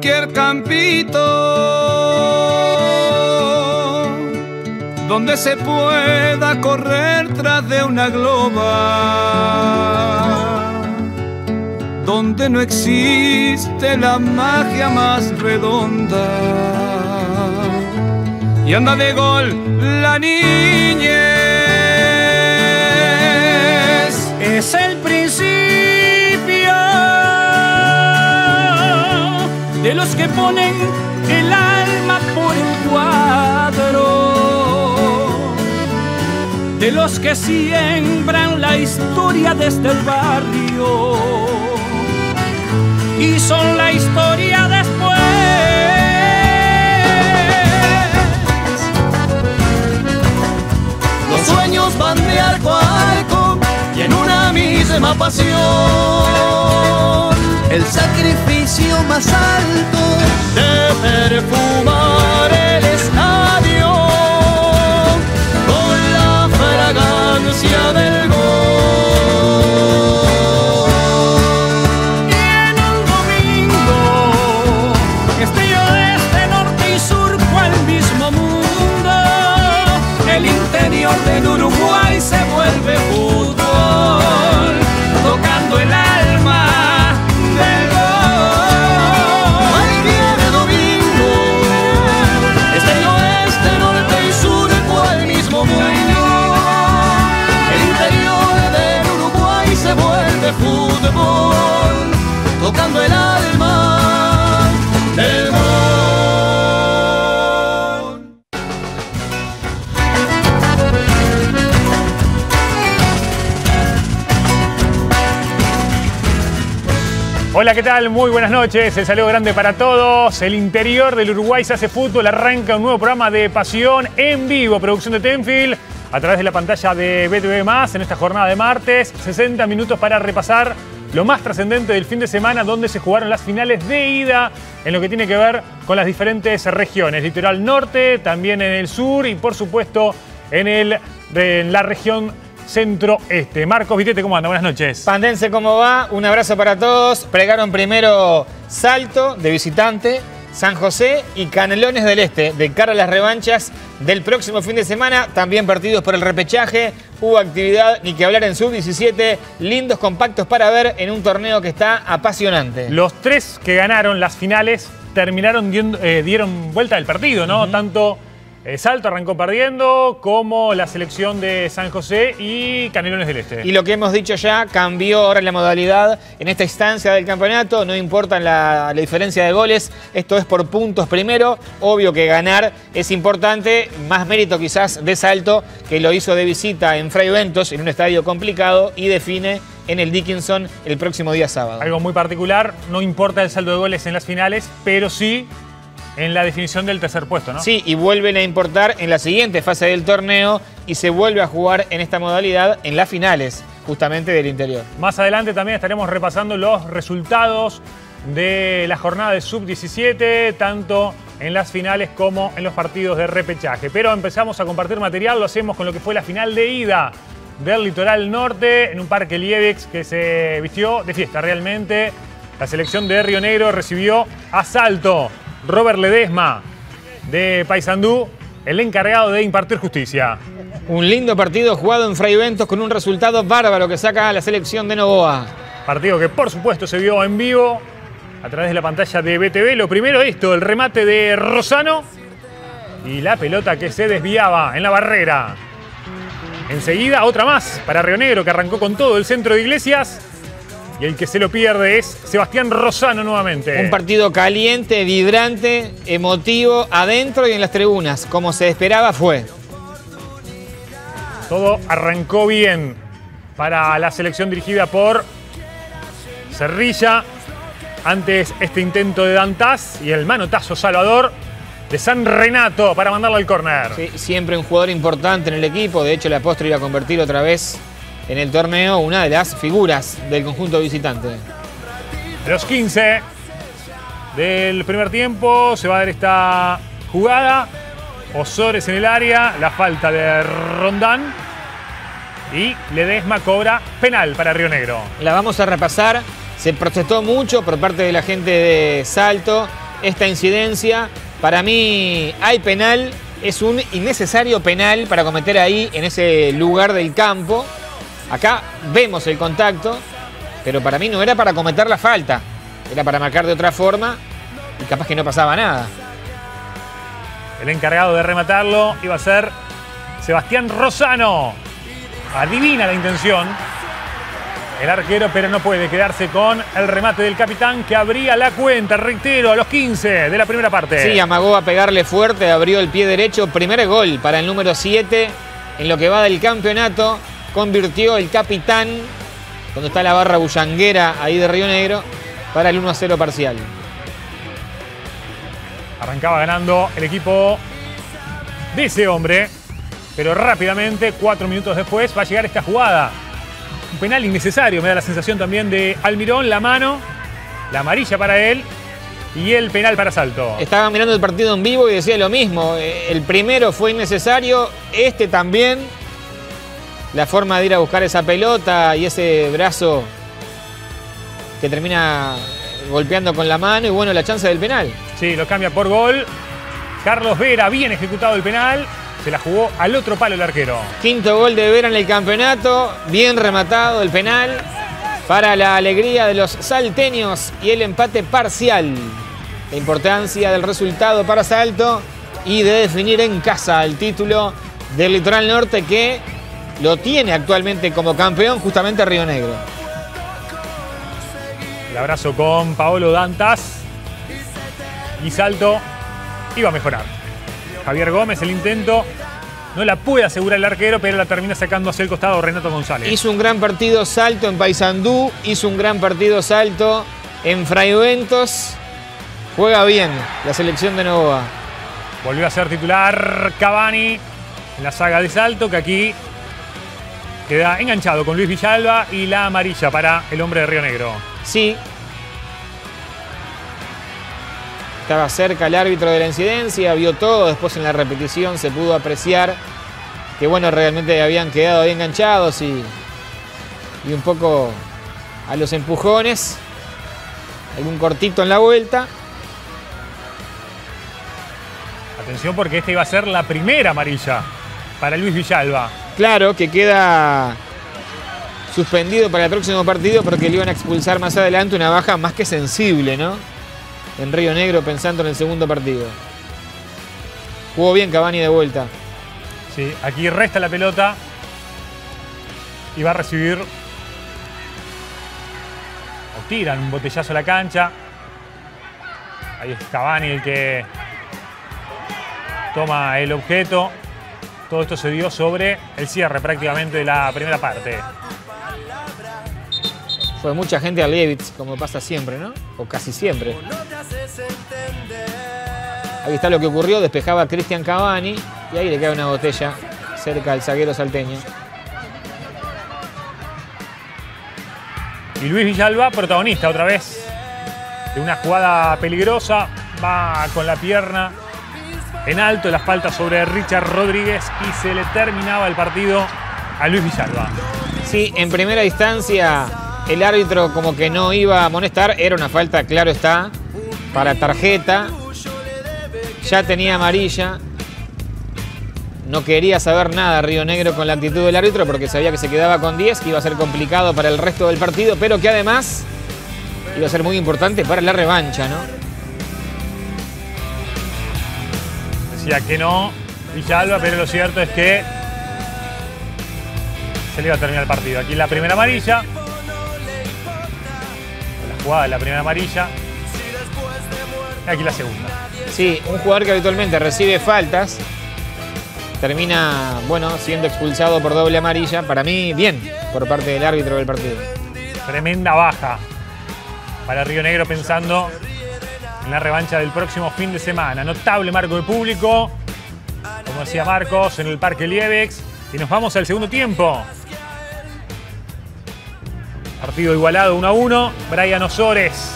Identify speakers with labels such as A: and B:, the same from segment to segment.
A: cualquier campito donde se pueda correr tras de una globa, donde no existe la magia más redonda. Y anda de gol la niñez.
B: Es el los que ponen el alma por el cuadro, de los que siembran la historia desde el barrio y son la historia después.
C: Los sueños van de arco a arco y en una misma pasión. El sacrificio más alto. De perfumar el
D: Hola, ¿qué tal? Muy buenas noches. El saludo grande para todos. El interior del Uruguay se hace fútbol. Arranca un nuevo programa de Pasión en vivo. Producción de Tenfield a través de la pantalla de BTV+, en esta jornada de martes. 60 minutos para repasar lo más trascendente del fin de semana, donde se jugaron las finales de ida en lo que tiene que ver con las diferentes regiones. Litoral norte, también en el sur y, por supuesto, en, el, en la región centro-este. Marcos Vitete, ¿cómo anda? Buenas noches.
E: Pandense, ¿cómo va? Un abrazo para todos. Pregaron primero Salto de visitante, San José y Canelones del Este, de cara a las revanchas del próximo fin de semana. También partidos por el repechaje. Hubo actividad, ni que hablar en Sub-17. Lindos compactos para ver en un torneo que está apasionante.
D: Los tres que ganaron las finales terminaron eh, dieron vuelta del partido, ¿no? Tanto eh, Salto arrancó perdiendo, como la selección de San José y Canelones del Este.
E: Y lo que hemos dicho ya, cambió ahora la modalidad en esta instancia del campeonato, no importa la, la diferencia de goles, esto es por puntos primero, obvio que ganar es importante, más mérito quizás de Salto, que lo hizo de visita en Fray Ventos, en un estadio complicado, y define en el Dickinson el próximo día sábado.
D: Algo muy particular, no importa el saldo de goles en las finales, pero sí en la definición del tercer puesto, ¿no?
E: Sí, y vuelven a importar en la siguiente fase del torneo y se vuelve a jugar en esta modalidad en las finales, justamente del interior.
D: Más adelante también estaremos repasando los resultados de la jornada de sub-17, tanto en las finales como en los partidos de repechaje. Pero empezamos a compartir material, lo hacemos con lo que fue la final de ida del Litoral Norte, en un parque Liebex que se vistió de fiesta realmente. La selección de Río Negro recibió asalto. Robert Ledesma de Paysandú, el encargado de impartir justicia.
E: Un lindo partido jugado en Fray Ventos con un resultado bárbaro que saca a la selección de Novoa.
D: Partido que por supuesto se vio en vivo a través de la pantalla de BTV. Lo primero esto, el remate de Rosano y la pelota que se desviaba en la barrera. Enseguida otra más para Río Negro que arrancó con todo el centro de Iglesias. Y el que se lo pierde es Sebastián Rosano nuevamente.
E: Un partido caliente, vibrante, emotivo, adentro y en las tribunas. Como se esperaba fue.
D: Todo arrancó bien para la selección dirigida por Cerrilla. Antes este intento de Dantas y el manotazo Salvador de San Renato para mandarlo al córner.
E: Sí, siempre un jugador importante en el equipo. De hecho, la postre iba a convertir otra vez en el torneo una de las figuras del conjunto visitante.
D: Los 15 del primer tiempo se va a dar esta jugada. Osores en el área, la falta de Rondán. Y Ledesma cobra penal para Río Negro.
E: La vamos a repasar. Se protestó mucho por parte de la gente de Salto esta incidencia. Para mí hay penal, es un innecesario penal para cometer ahí en ese lugar del campo. Acá vemos el contacto, pero para mí no era para cometer la falta, era para marcar de otra forma y capaz que no pasaba nada.
D: El encargado de rematarlo iba a ser Sebastián Rosano. Adivina la intención. El arquero, pero no puede quedarse con el remate del capitán que abría la cuenta, reitero, a los 15 de la primera parte.
E: Sí, amagó a pegarle fuerte, abrió el pie derecho. Primer gol para el número 7 en lo que va del campeonato. Convirtió el capitán, cuando está la barra bullanguera ahí de Río Negro, para el 1 0 parcial.
D: Arrancaba ganando el equipo de ese hombre, pero rápidamente, cuatro minutos después, va a llegar esta jugada. Un penal innecesario, me da la sensación también de Almirón, la mano, la amarilla para él y el penal para Salto.
E: Estaba mirando el partido en vivo y decía lo mismo. Eh, El primero fue innecesario, este también. La forma de ir a buscar esa pelota y ese brazo que termina golpeando con la mano y bueno, la chance del penal.
D: Sí, lo cambia por gol. Carlos Vera, bien ejecutado el penal. Se la jugó al otro palo el arquero.
E: Quinto gol de Vera en el campeonato, bien rematado el penal para la alegría de los salteños y el empate parcial. La importancia del resultado para Salto y de definir en casa el título del Litoral Norte que lo tiene actualmente como campeón justamente Río Negro.
D: El abrazo con Paolo Dantas. Y Salto iba a mejorar. Javier Gómez, el intento. No la puede asegurar el arquero, pero la termina sacando hacia el costado Renato González.
E: Hizo un gran partido Salto en Paysandú, hizo un gran partido Salto en Fraiventos. Juega bien la selección de Novoa.
D: Volvió a ser titular Cavani en la saga de Salto, que aquí queda enganchado con Luis Villalba y la amarilla para el hombre de Río Negro.
E: Sí. Estaba cerca el árbitro de la incidencia, vio todo, después en la repetición se pudo apreciar que bueno, realmente habían quedado ahí enganchados y, y un poco a los empujones. Algún cortito en la vuelta.
D: Atención porque esta iba a ser la primera amarilla para Luis Villalba.
E: Claro que queda suspendido para el próximo partido porque le iban a expulsar más adelante una baja más que sensible, ¿no? En Río Negro pensando en el segundo partido. Jugó bien Cavani de vuelta.
D: Sí, aquí resta la pelota y va a recibir. O tiran un botellazo a la cancha. Ahí es Cavani el que toma el objeto. Todo esto se dio sobre el cierre prácticamente de la primera parte.
E: Fue mucha gente a Levitz, como pasa siempre, ¿no? O casi siempre. Ahí está lo que ocurrió, despejaba Cristian Cavani y ahí le cae una botella cerca al zaguero salteño.
D: Y Luis Villalba, protagonista otra vez de una jugada peligrosa, va con la pierna en alto, la falta sobre Richard Rodríguez y se le terminaba el partido a Luis Villalba.
E: Sí, en primera instancia el árbitro como que no iba a amonestar, era una falta, claro está, para tarjeta. Ya tenía amarilla. No quería saber nada Río Negro con la actitud del árbitro porque sabía que se quedaba con 10, que iba a ser complicado para el resto del partido, pero que además iba a ser muy importante para la revancha, ¿no?
D: Decía que no Villalba, pero lo cierto es que se le iba a terminar el partido. Aquí la primera amarilla. La jugada de la primera amarilla. Y aquí la segunda.
E: Sí, un jugador que habitualmente recibe faltas termina, bueno, siendo expulsado por doble amarilla. Para mí, bien, por parte del árbitro del partido.
D: Tremenda baja para Río Negro pensando en la revancha del próximo fin de semana. Notable marco de público, como decía Marcos, en el Parque Liebex. Y nos vamos al segundo tiempo. Partido igualado 1 a 1. Brian Osores,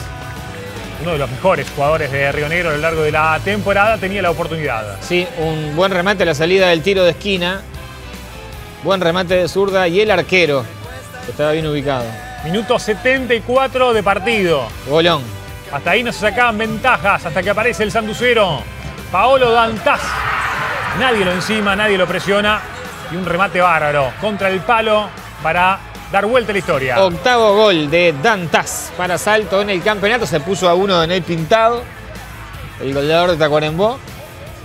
D: uno de los mejores jugadores de Río Negro a lo largo de la temporada, tenía la oportunidad.
E: Sí, un buen remate a la salida del tiro de esquina. Buen remate de zurda y el arquero, que estaba bien ubicado.
D: Minuto 74 de partido.
E: Golón.
D: Hasta ahí no se sacaban ventajas hasta que aparece el sanducero. Paolo Dantas. Nadie lo encima, nadie lo presiona. Y un remate bárbaro contra el palo para dar vuelta a la historia.
E: Octavo gol de Dantas para Salto en el campeonato. Se puso a uno en el pintado. El goleador de Tacuarembó.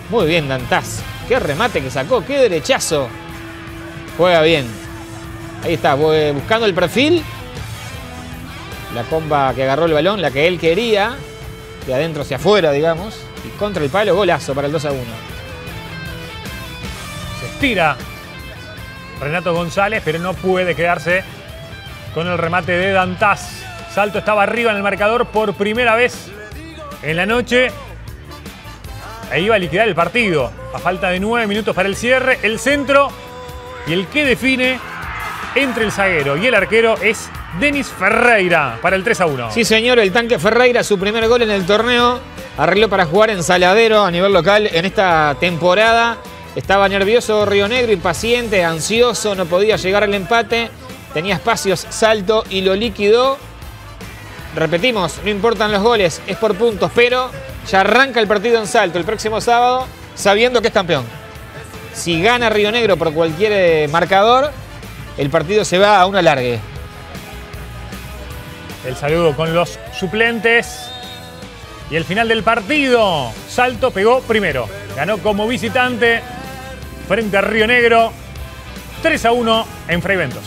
E: Muy bien, Dantas. Qué remate que sacó, qué derechazo. Juega bien. Ahí está, buscando el perfil. La comba que agarró el balón, la que él quería. De adentro hacia afuera, digamos. Y contra el palo, golazo para el 2 a 1.
D: Se estira Renato González, pero no puede quedarse con el remate de Dantas. Salto estaba arriba en el marcador por primera vez en la noche. E iba a liquidar el partido. A falta de nueve minutos para el cierre, el centro y el que define entre el zaguero y el arquero es Denis Ferreira para el 3 a 1.
E: Sí, señor, el tanque Ferreira, su primer gol en el torneo. Arregló para jugar en Saladero a nivel local en esta temporada. Estaba nervioso Río Negro, impaciente, ansioso, no podía llegar al empate. Tenía espacios, salto y lo liquidó. Repetimos, no importan los goles, es por puntos, pero ya arranca el partido en salto el próximo sábado sabiendo que es campeón. Si gana Río Negro por cualquier eh, marcador, el partido se va a una largue.
D: El saludo con los suplentes. Y el final del partido. Salto pegó primero. Ganó como visitante frente a Río Negro. 3 a 1 en Freiventos.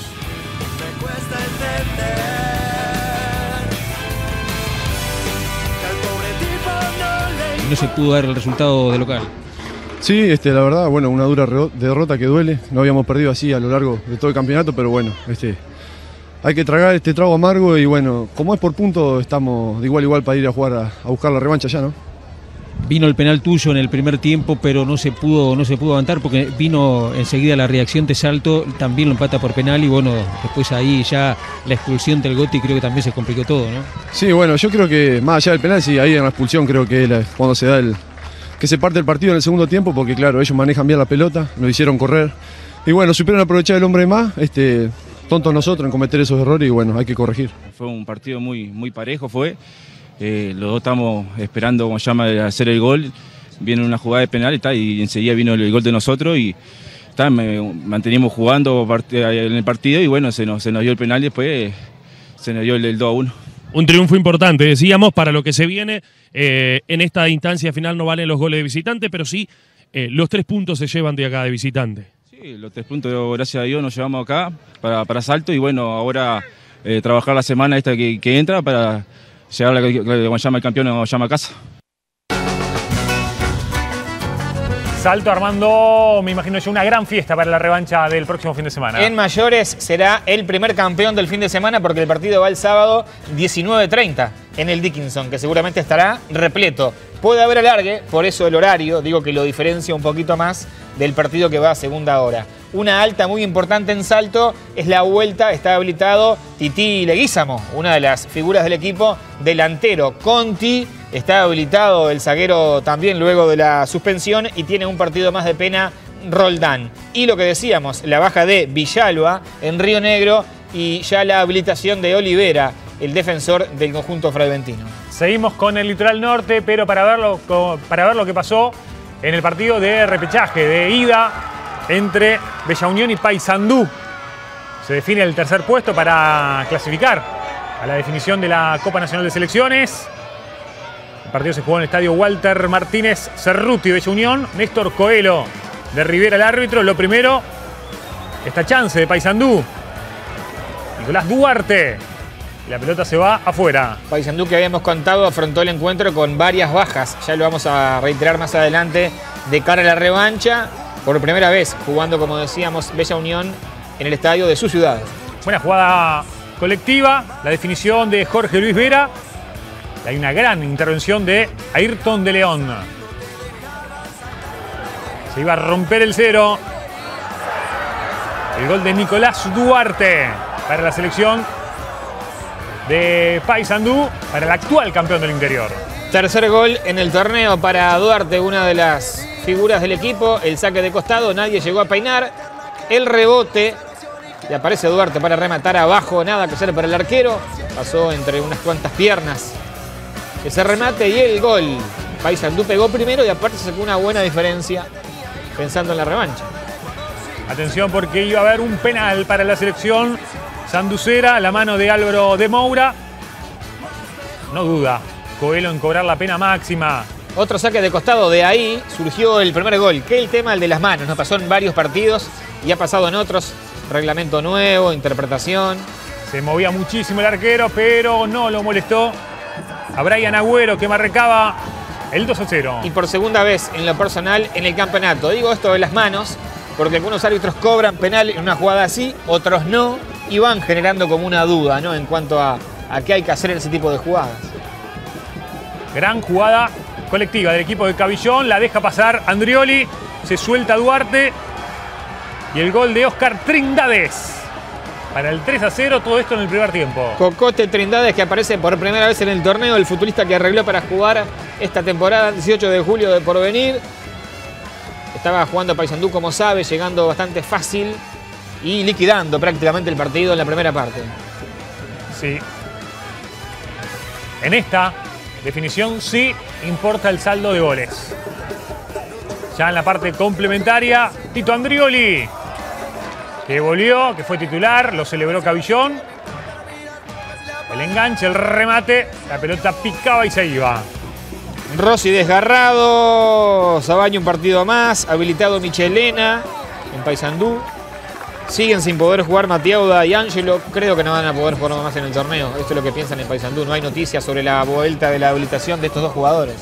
F: No se pudo dar el resultado de local.
G: Sí, este, la verdad, bueno, una dura derrota que duele. No habíamos perdido así a lo largo de todo el campeonato, pero bueno, este, hay que tragar este trago amargo y bueno, como es por punto, estamos de igual a igual para ir a jugar a, buscar la revancha ya, ¿no?
F: Vino el penal tuyo en el primer tiempo, pero no se pudo, no se pudo aguantar porque vino enseguida la reacción de Salto, también lo empata por penal y bueno, después ahí ya la expulsión del Goti creo que también se complicó todo, ¿no?
G: Sí, bueno, yo creo que más allá del penal, sí, ahí en la expulsión creo que es cuando se da el, que se parte el partido en el segundo tiempo, porque claro, ellos manejan bien la pelota, lo hicieron correr. Y bueno, supieron aprovechar el hombre más, este, tontos nosotros en cometer esos errores y bueno, hay que corregir.
H: Fue un partido muy, muy parejo, fue. Eh, los dos estamos esperando, como llama, hacer el gol. Viene una jugada de penal y, y enseguida vino el, gol de nosotros y manteníamos jugando en el partido y bueno, se nos, se nos dio el penal y después se nos dio el, el 2 a 1
I: un triunfo importante, decíamos, para lo que se viene. Eh, en esta instancia final no valen los goles de visitante, pero sí eh, los tres puntos se llevan de acá de visitante.
H: Sí, los tres puntos, gracias a Dios, nos llevamos acá para, para Salto y bueno, ahora eh, trabajar la semana esta que, entra para llegar a la, que llama el campeón o llama a casa.
D: Salto Armando, me imagino yo, una gran fiesta para la revancha del próximo fin de semana.
E: En mayores será el primer campeón del fin de semana porque el partido va el sábado 19.30 en el Dickinson, que seguramente estará repleto. Puede haber alargue, por eso el horario, digo que lo diferencia un poquito más del partido que va a segunda hora. Una alta muy importante en salto es la vuelta, está habilitado Titi Leguízamo, una de las figuras del equipo delantero. Conti Está habilitado el zaguero también luego de la suspensión y tiene un partido más de pena Roldán. Y lo que decíamos, la baja de Villalba en Río Negro y ya la habilitación de Olivera, el defensor del conjunto fragmentino.
D: Seguimos con el litoral norte, pero para ver lo, para ver lo que pasó en el partido de repechaje, de ida entre Bella Unión y Paysandú. Se define el tercer puesto para clasificar a la definición de la Copa Nacional de Selecciones. El partido se jugó en el estadio Walter Martínez Cerruti, Bella Unión. Néstor Coelho de Rivera, el árbitro. Lo primero, esta chance de Paysandú. Nicolás Duarte. La pelota se va afuera.
E: Paysandú que habíamos contado afrontó el encuentro con varias bajas. Ya lo vamos a reiterar más adelante de cara a la revancha. Por primera vez jugando, como decíamos, Bella Unión en el estadio de su ciudad.
D: Buena jugada colectiva. La definición de Jorge Luis Vera. Hay una gran intervención de Ayrton de León. Se iba a romper el cero. El gol de Nicolás Duarte para la selección de Paysandú, para el actual campeón del interior.
E: Tercer gol en el torneo para Duarte, una de las figuras del equipo. El saque de costado, nadie llegó a peinar. El rebote Y aparece Duarte para rematar abajo, nada que hacer para el arquero. Pasó entre unas cuantas piernas ese remate y el gol. Paysandú pegó primero y aparte sacó una buena diferencia pensando en la revancha.
D: Atención porque iba a haber un penal para la selección sanducera, la mano de Álvaro de Moura. No duda, Coelho en cobrar la pena máxima.
E: Otro saque de costado, de ahí surgió el primer gol, que el tema el de las manos, nos pasó en varios partidos y ha pasado en otros, reglamento nuevo, interpretación.
D: Se movía muchísimo el arquero, pero no lo molestó a Brian Agüero que marcaba el 2 a 0.
E: Y por segunda vez en lo personal en el campeonato. Digo esto de las manos, porque algunos árbitros cobran penal en una jugada así, otros no, y van generando como una duda ¿no? en cuanto a, a qué hay que hacer en ese tipo de jugadas.
D: Gran jugada colectiva del equipo de Cabillón, la deja pasar Andrioli, se suelta Duarte y el gol de Oscar Trindades. Para el 3 a 0, todo esto en el primer tiempo.
E: Cocote Trindades que aparece por primera vez en el torneo, el futbolista que arregló para jugar esta temporada, 18 de julio de porvenir. Estaba jugando Paysandú como sabe, llegando bastante fácil y liquidando prácticamente el partido en la primera parte.
D: Sí. En esta definición sí importa el saldo de goles. Ya en la parte complementaria, Tito Andrioli, que volvió, que fue titular, lo celebró Cabillón. El enganche, el remate, la pelota picaba y se iba.
E: Rossi desgarrado, Sabaño un partido más, habilitado Michelena en Paysandú. Siguen sin poder jugar Matiauda y Ángelo. Creo que no van a poder jugar más en el torneo. Esto es lo que piensan en Paysandú. No hay noticias sobre la vuelta de la habilitación de estos dos jugadores.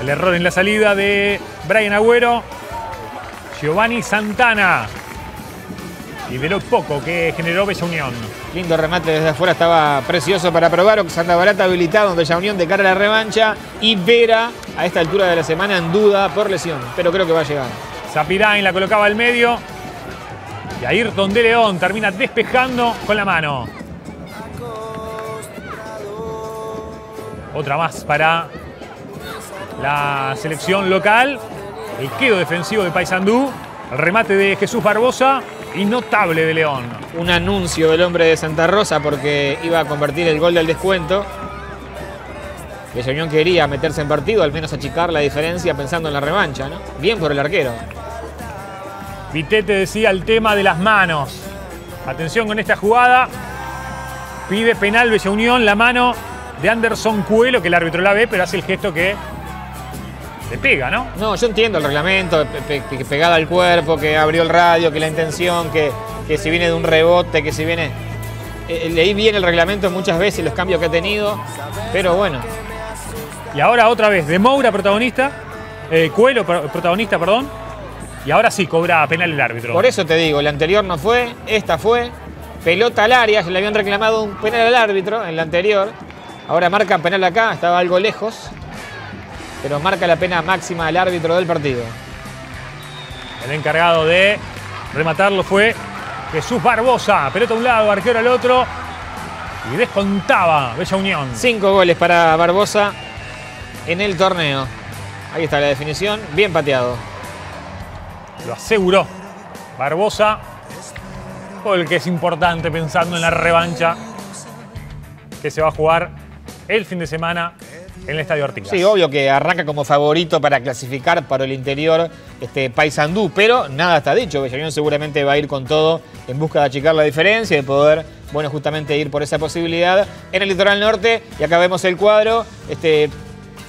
D: El error en la salida de Brian Agüero. Giovanni Santana. Y de lo poco que generó Bella Unión.
E: Lindo remate desde afuera, estaba precioso para probar. Santa Barata habilitado en Bella Unión de cara a la revancha. Y Vera a esta altura de la semana en duda por lesión. Pero creo que va a llegar.
D: Zapirain la colocaba al medio. Y Ayrton de León termina despejando con la mano. Otra más para la selección local. El quedo defensivo de Paysandú. El remate de Jesús Barbosa y notable de León.
E: Un anuncio del hombre de Santa Rosa porque iba a convertir el gol del descuento. Bella Unión quería meterse en partido, al menos achicar la diferencia pensando en la revancha. ¿no? Bien por el arquero.
D: Vitete decía el tema de las manos. Atención con esta jugada. Pide penal Bella Unión, la mano de Anderson Cuelo, que el árbitro la ve, pero hace el gesto que le pega, ¿no?
E: No, yo entiendo el reglamento, pe pe pegada al cuerpo, que abrió el radio, que la intención, que, que si viene de un rebote, que si viene... Eh, leí bien el reglamento muchas veces, los cambios que ha tenido, pero bueno.
D: Y ahora otra vez, de Moura protagonista, eh, Cuelo protagonista, perdón, y ahora sí cobra penal el árbitro.
E: Por eso te digo, el anterior no fue, esta fue. Pelota al área, se le habían reclamado un penal al árbitro en la anterior. Ahora marca penal acá, estaba algo lejos. Pero marca la pena máxima al árbitro del partido.
D: El encargado de rematarlo fue Jesús Barbosa. Pelota a un lado, arquero al otro. Y descontaba Bella Unión.
E: Cinco goles para Barbosa en el torneo. Ahí está la definición, bien pateado.
D: Lo aseguró Barbosa. Gol que es importante pensando en la revancha que se va a jugar el fin de semana en el Estadio Artigas.
E: Sí, obvio que arranca como favorito para clasificar para el interior este, Paysandú, pero nada está dicho. Bellañón seguramente va a ir con todo en busca de achicar la diferencia de poder, bueno, justamente ir por esa posibilidad en el litoral norte. Y acá vemos el cuadro. Este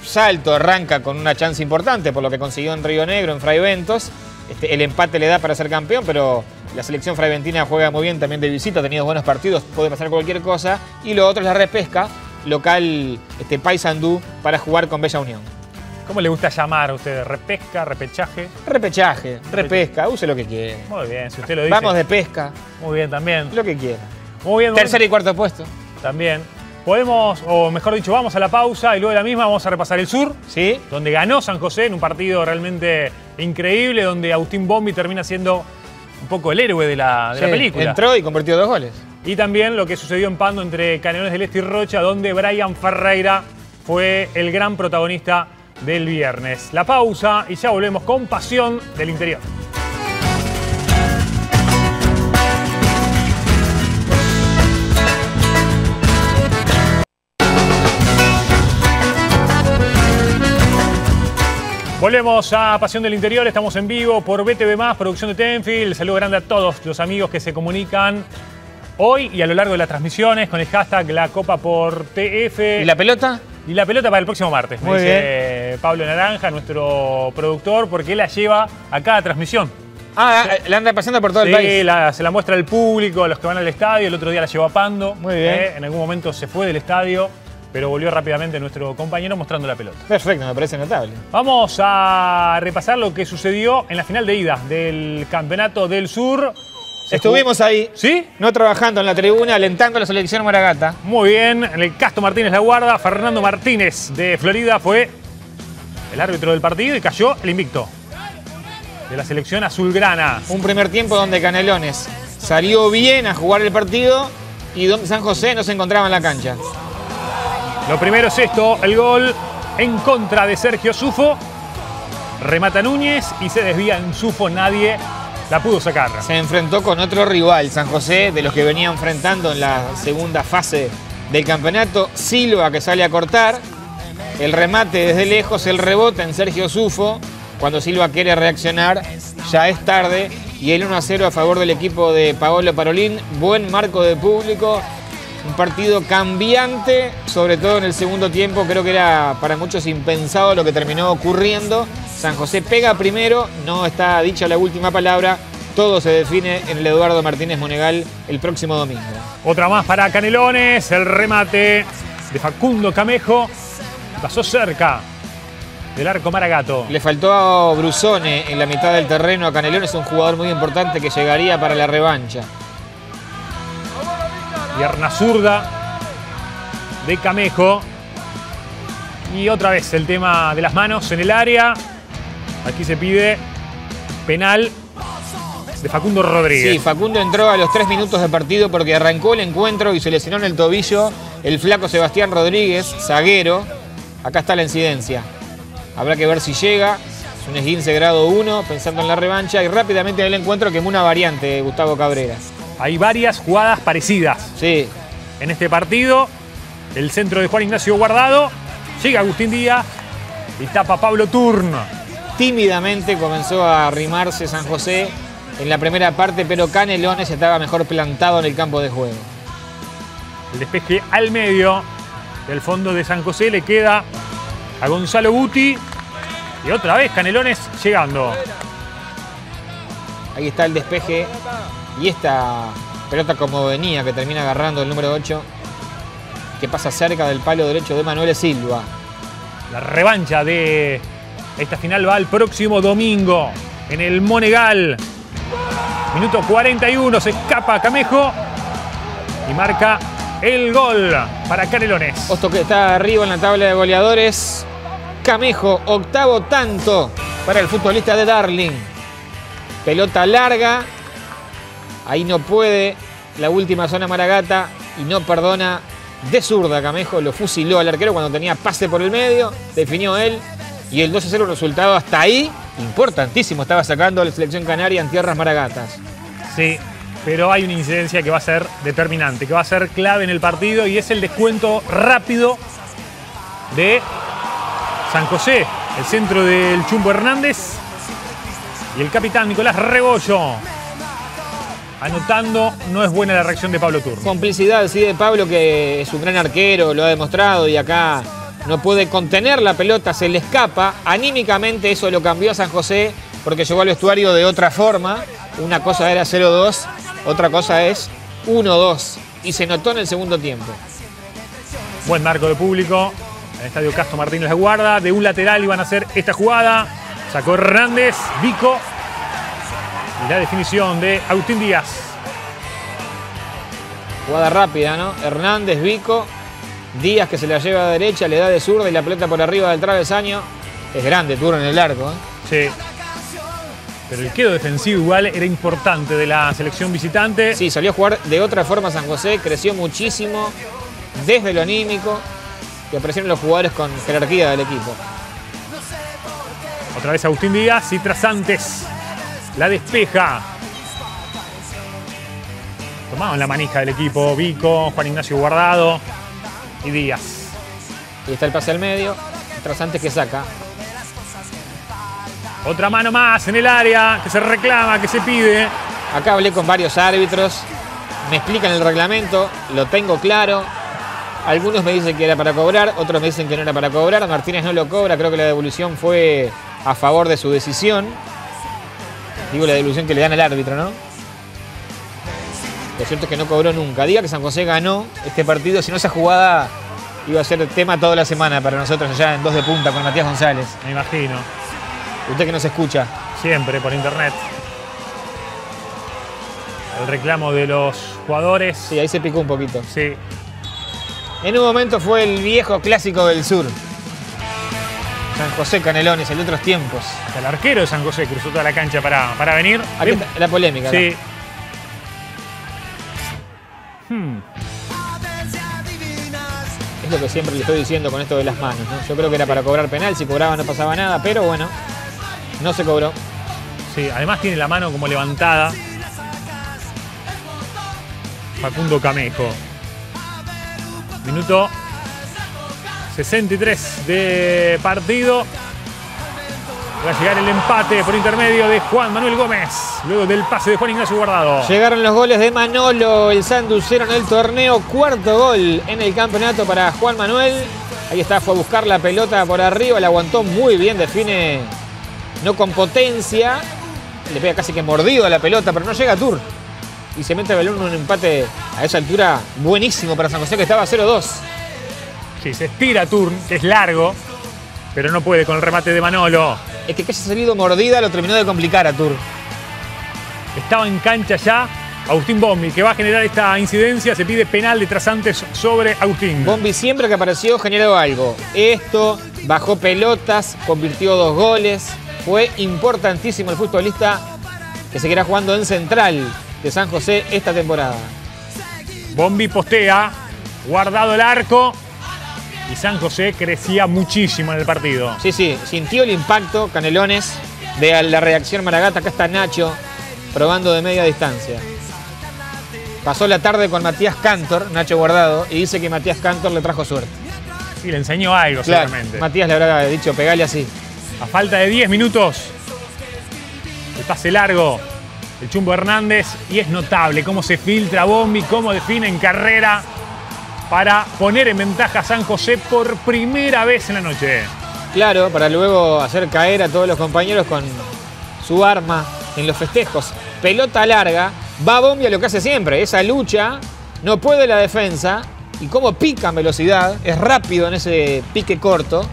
E: salto arranca con una chance importante por lo que consiguió en Río Negro, en Fray Ventos. Este, el empate le da para ser campeón, pero la selección fraiventina juega muy bien también de visita, ha tenido buenos partidos, puede pasar cualquier cosa. Y lo otro es la repesca local este, Paysandú para jugar con Bella Unión.
D: ¿Cómo le gusta llamar a usted? ¿Repesca, repechaje?
E: Repechaje, repesca, use lo que quiera.
D: Muy bien, si usted lo dice.
E: Vamos de pesca.
D: Muy bien, también.
E: Lo que quiera.
D: Muy bien.
E: Tercer y cuarto puesto.
D: También. Podemos, o mejor dicho, vamos a la pausa y luego de la misma vamos a repasar el sur.
E: Sí.
D: Donde ganó San José en un partido realmente increíble, donde Agustín Bombi termina siendo un poco el héroe de la, de
E: Sí,
D: la película.
E: Entró y convirtió dos goles.
D: Y también lo que sucedió en Pando entre Canelones del Este y Rocha, donde Brian Ferreira fue el gran protagonista del viernes. La pausa y ya volvemos con pasión del interior. Volvemos a Pasión del Interior, estamos en vivo por BTV Más, producción de Tenfield. Saludo grande a todos los amigos que se comunican hoy y a lo largo de las transmisiones con el hashtag La Copa por TF.
E: ¿Y la pelota?
D: Y la pelota para el próximo martes, me
E: Muy
D: dice Pablo Naranja, nuestro productor, porque él la lleva a cada transmisión.
E: Ah, la anda pasando por todo el
D: Sí,
E: país.
D: la- se la muestra al público, a los que van al estadio. El otro día la llevó a Pando.
E: Muy bien.
D: ¿eh? En algún momento se fue del estadio, pero volvió rápidamente nuestro compañero mostrando la pelota.
E: Perfecto, me parece notable.
D: Vamos a repasar lo que sucedió en la final de ida del Campeonato del Sur. Se
E: Estuvimos ahí,
D: ¿Sí?
E: no trabajando en la tribuna, alentando a la selección Maragata.
D: Muy bien. En el Casto Martínez la guarda. Fernando Martínez de Florida fue el árbitro del partido y cayó el invicto de la selección azulgrana.
E: Un primer tiempo donde Canelones salió bien a jugar el partido y donde San José no se encontraba en la cancha.
D: Lo primero es esto, el gol en contra de Sergio Sufo. Remata Núñez y se desvía en Sufo, nadie la pudo sacar.
E: Se enfrentó con otro rival, San José, de los que venía enfrentando en la segunda fase del campeonato. Silva que sale a cortar. El remate desde lejos, el rebote en Sergio Sufo. Cuando Silva quiere reaccionar, ya es tarde. Y el 1 a 0 a favor del equipo de Paolo Parolín. Buen marco de público. Un partido cambiante, sobre todo en el segundo tiempo. Creo que era para muchos impensado lo que terminó ocurriendo. San José pega primero, no está dicha la última palabra. Todo se define en el Eduardo Martínez Monegal el próximo domingo.
D: Otra más para Canelones, el remate de Facundo Camejo. Pasó cerca del arco Maragato.
E: Le faltó a Brusone en la mitad del terreno. A Canelón es un jugador muy importante que llegaría para la revancha.
D: Pierna zurda de Camejo. Y otra vez el tema de las manos en el área. Aquí se pide penal de Facundo Rodríguez.
E: Sí, Facundo entró a los tres minutos de partido porque arrancó el encuentro y se lesionó en el tobillo el flaco Sebastián Rodríguez, zaguero. Acá está la incidencia. Habrá que ver si llega. Es un esguince grado 1, pensando en la revancha. Y rápidamente en el encuentro quemó una variante, Gustavo Cabrera.
D: Hay varias jugadas parecidas
E: Sí,
D: en este partido. El centro de Juan Ignacio Guardado. Llega Agustín Díaz y tapa Pablo Turno.
E: tímidamente comenzó a arrimarse San José en la primera parte, pero Canelones estaba mejor plantado en el campo de juego.
D: El despeje al medio del fondo de San José le queda a Gonzalo Guti. Y otra vez Canelones llegando.
E: Ahí está el despeje y esta pelota como venía que termina agarrando el número 8 que pasa cerca del palo derecho de Manuel Silva.
D: La revancha de esta final va el próximo domingo en el Monegal. Minuto 41, se escapa Camejo y marca el gol para Canelones.
E: Osto que está arriba en la tabla de goleadores. Camejo, octavo tanto para el futbolista de Darling. Pelota larga. Ahí no puede la última zona Maragata y no perdona de zurda. Camejo lo fusiló al arquero cuando tenía pase por el medio. Definió él. Y el 2 a 0 resultado hasta ahí importantísimo. Estaba sacando la selección canaria en tierras Maragatas.
D: Sí, pero hay una incidencia que va a ser determinante, que va a ser clave en el partido y es el descuento rápido de San José, el centro del Chumbo Hernández y el capitán Nicolás Rebollo. Anotando, no es buena la reacción de Pablo Turno.
E: Complicidad, sí, de Pablo, que es un gran arquero, lo ha demostrado y acá no puede contener la pelota, se le escapa. Anímicamente eso lo cambió a San José porque llegó al vestuario de otra forma. Una cosa era 0-2, otra cosa es 1-2. Y se notó en el segundo tiempo.
D: Buen marco de público. En el estadio Castro Martínez La Guarda. De un lateral iban a hacer esta jugada. Sacó Hernández, Vico. Y la definición de Agustín Díaz.
E: Jugada rápida, ¿no? Hernández, Vico, Díaz que se la lleva a derecha, le da de zurda y la pelota por arriba del travesaño. Es grande, duro en el arco. ¿eh?
D: Sí. Pero el quedo defensivo igual era importante de la selección visitante.
E: Sí, salió a jugar de otra forma San José, creció muchísimo desde lo anímico y aparecieron los jugadores con jerarquía del equipo.
D: Otra vez Agustín Díaz y tras antes la despeja. Tomaban la manija del equipo Vico, Juan Ignacio Guardado y Díaz.
E: Y está el pase al medio, tras antes que saca.
D: Otra mano más en el área que se reclama, que se pide.
E: Acá hablé con varios árbitros, me explican el reglamento, lo tengo claro. Algunos me dicen que era para cobrar, otros me dicen que no era para cobrar. Martínez no lo cobra, creo que la devolución fue a favor de su decisión. Digo la devolución que le dan al árbitro, ¿no? Lo cierto es que no cobró nunca. Diga que San José ganó este partido, si no esa jugada iba a ser tema toda la semana para nosotros allá en dos de punta con Matías González.
D: Me imagino.
E: Usted que nos escucha.
D: Siempre por internet. El reclamo de los jugadores.
E: Sí, ahí se picó un poquito.
D: Sí.
E: En un momento fue el viejo clásico del sur. San José Canelones, en otros tiempos.
D: El arquero de San José cruzó toda la cancha para, para venir.
E: Aquí está la polémica.
D: Sí. Hmm.
E: Es lo que siempre le estoy diciendo con esto de las manos. ¿no? Yo creo que era para cobrar penal, si cobraba no pasaba nada, pero bueno, no se cobró.
D: Sí, además tiene la mano como levantada. Facundo Camejo. Minuto 63 de partido. Va a llegar el empate por intermedio de Juan Manuel Gómez. Luego del pase de Juan Ignacio Guardado.
E: Llegaron los goles de Manolo, el sanducero en el torneo. Cuarto gol en el campeonato para Juan Manuel. Ahí está, fue a buscar la pelota por arriba, la aguantó muy bien, define no con potencia. Le pega casi que mordido a la pelota, pero no llega a Tour. Y se mete el balón en un empate a esa altura buenísimo para San José, que estaba 0-2.
D: Sí, se estira Turn, que es largo, pero no puede con el remate de Manolo.
E: Es que que haya salido mordida lo terminó de complicar a Tour.
D: Estaba en cancha ya Agustín Bombi, que va a generar esta incidencia. Se pide penal de trasantes sobre Agustín.
E: Bombi siempre que apareció generó algo. Esto, bajó pelotas, convirtió dos goles. Fue importantísimo el futbolista que seguirá jugando en central de San José esta temporada.
D: Bombi postea, guardado el arco. Y San José crecía muchísimo en el partido.
E: Sí, sí, sintió el impacto, Canelones, de la reacción Maragata. Acá está Nacho, probando de media distancia. Pasó la tarde con Matías Cantor, Nacho Guardado, y dice que Matías Cantor le trajo suerte.
D: Sí, le enseñó algo
E: Claro,
D: seguramente.
E: Matías le habrá dicho, pegale así.
D: A falta de 10 minutos. El pase largo. El Chumbo Hernández. Y es notable cómo se filtra Bombi, cómo define en carrera para poner en ventaja a San José por primera vez en la noche.
E: Claro, para luego hacer caer a todos los compañeros con su arma en los festejos. Pelota larga, va Bombi a lo que hace siempre, esa lucha, no puede la defensa y cómo pica en velocidad, es rápido en ese pique corto.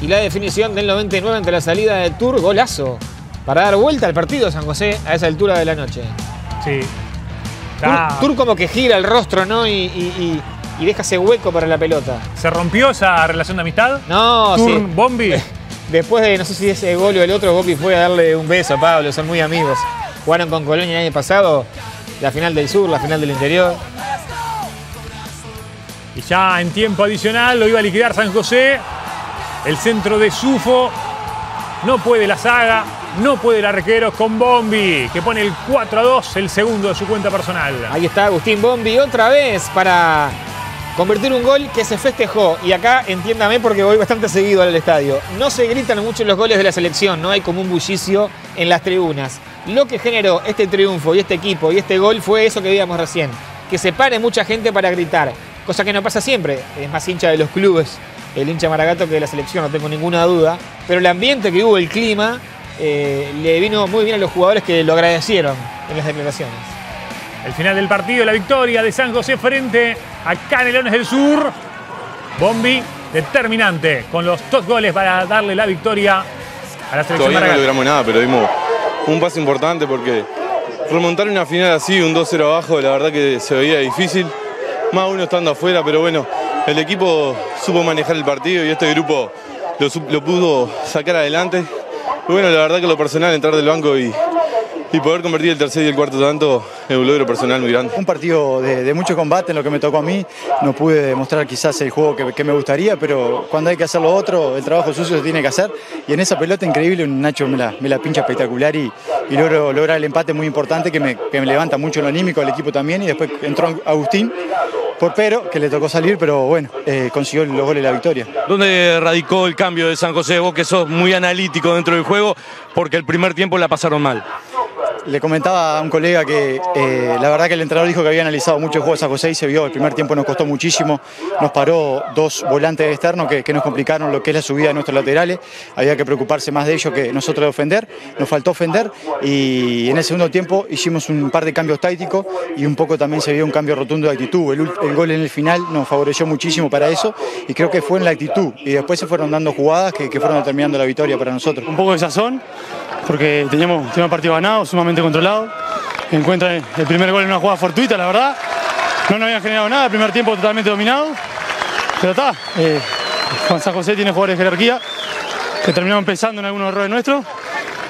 E: Y la definición del 99 ante la salida de Tour, golazo, para dar vuelta al partido San José a esa altura de la noche.
D: Sí.
E: Tour como que gira el rostro, ¿no? Y, y- y- y deja ese hueco para la pelota.
D: ¿Se rompió esa relación de amistad?
E: No, sí.
D: Turn, Bombi.
E: Después de, no sé si ese gol o el otro, Bopi fue a darle un beso a Pablo, son muy amigos. Jugaron con Colonia el año pasado, la final del sur, la final del interior.
D: Y ya en tiempo adicional lo iba a liquidar San José. El centro de Sufo. No puede la saga. No puede el arquero con Bombi, que pone el 4 a 2, el segundo de su cuenta personal.
E: Ahí está Agustín Bombi otra vez para convertir un gol que se festejó. Y acá entiéndame porque voy bastante seguido al estadio. No se gritan mucho los goles de la selección, no hay como un bullicio en las tribunas. Lo que generó este triunfo y este equipo y este gol fue eso que veíamos recién. Que se pare mucha gente para gritar, cosa que no pasa siempre. Es más hincha de los clubes el hincha Maragato que de la selección, no tengo ninguna duda. Pero el ambiente que hubo, el clima, eh, le vino muy bien a los jugadores que lo agradecieron en las declaraciones.
D: El final del partido, la victoria de San José frente a Canelones del Sur. Bombi determinante con los dos goles para darle la victoria a la selección
J: Todavía no logramos nada, pero dimos un paso importante porque remontar una final así, un 2-0 abajo, la verdad que se veía difícil. Más uno estando afuera, pero bueno, el equipo supo manejar el partido y este grupo lo pudo sacar adelante. Bueno, la verdad que lo personal, entrar del banco y, y poder convertir el tercer y el cuarto tanto es un logro personal muy grande.
K: Un partido de, mucho combate en lo que me tocó a mí. No pude demostrar quizás el juego que, que me gustaría, pero cuando hay que hacer lo otro, el trabajo sucio se tiene que hacer. Y en esa pelota increíble, Nacho me la, me la pincha espectacular y, y logro lograr el empate muy importante que me, que me levanta mucho lo anímico al equipo también. Y después entró Agustín por Pero, que le tocó salir, pero bueno, eh, consiguió los goles de la victoria.
J: ¿Dónde radicó el cambio de San José? Vos que sos muy analítico dentro del juego, porque el primer tiempo la pasaron mal.
K: Le comentaba a un colega que eh, la verdad que el entrenador dijo que había analizado mucho el juego de San José y se vio, el primer tiempo nos costó muchísimo, nos paró dos volantes externos que, nos complicaron lo que es la subida de nuestros laterales, había que preocuparse más de ellos que nosotros de ofender, nos faltó ofender y en el segundo tiempo hicimos un par de cambios tácticos y un poco también se vio un cambio rotundo de actitud, el, gol en el final nos favoreció muchísimo para eso y creo que fue en la actitud y después se fueron dando jugadas que, que fueron determinando la victoria para nosotros.
L: un poco de sazón, porque teníamos, teníamos partido ganado, sumamente controlado. Encuentra el primer gol en una jugada fortuita, la verdad. No nos habían generado nada, el primer tiempo totalmente dominado. Pero está, eh, Juan San José tiene jugadores de jerarquía que terminamos pensando en algunos errores nuestros.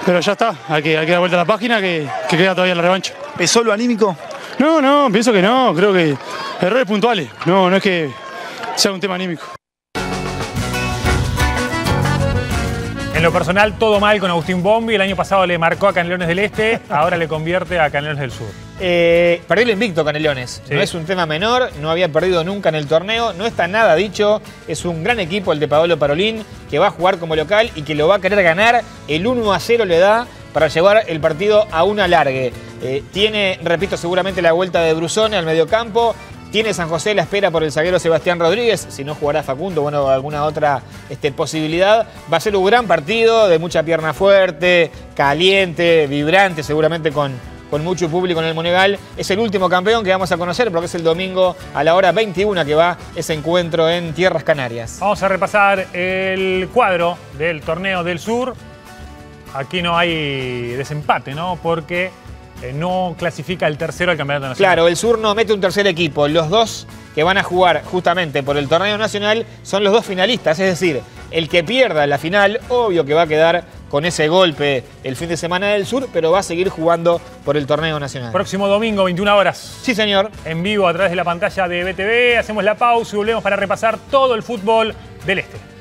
L: Pero ya está, hay que, hay que dar vuelta a la página que, que queda todavía la revancha.
M: ¿Pesó lo anímico?
L: No, no, pienso que no, creo que errores puntuales. No, no es que sea un tema anímico.
D: Lo personal, todo mal con Agustín Bombi. El año pasado le marcó a Canelones del Este, ahora le convierte a Canelones del Sur.
E: Eh, perdió el invicto Canelones.
D: Sí.
E: No es un tema menor, no había perdido nunca en el torneo, no está nada dicho. Es un gran equipo el de Paolo Parolín, que va a jugar como local y que lo va a querer ganar. El 1 a 0 le da para llevar el partido a una largue. Eh, tiene, repito, seguramente la vuelta de Brusone al mediocampo. Tiene San José la espera por el zaguero Sebastián Rodríguez, si no jugará Facundo, bueno, alguna otra este, posibilidad. Va a ser un gran partido de mucha pierna fuerte, caliente, vibrante, seguramente con, con mucho público en el Monegal. Es el último campeón que vamos a conocer porque es el domingo a la hora 21 que va ese encuentro en Tierras Canarias.
D: Vamos a repasar el cuadro del torneo del sur. Aquí no hay desempate, ¿no? Porque eh, no clasifica el tercero al campeonato nacional.
E: Claro, el sur no mete un tercer equipo. Los dos que van a jugar justamente por el torneo nacional son los dos finalistas. Es decir, el que pierda la final, obvio que va a quedar con ese golpe el fin de semana del sur, pero va a seguir jugando por el torneo nacional.
D: Próximo domingo, 21 horas.
E: Sí, señor.
D: En vivo a través de la pantalla de BTV. Hacemos la pausa y volvemos para repasar todo el fútbol del Este.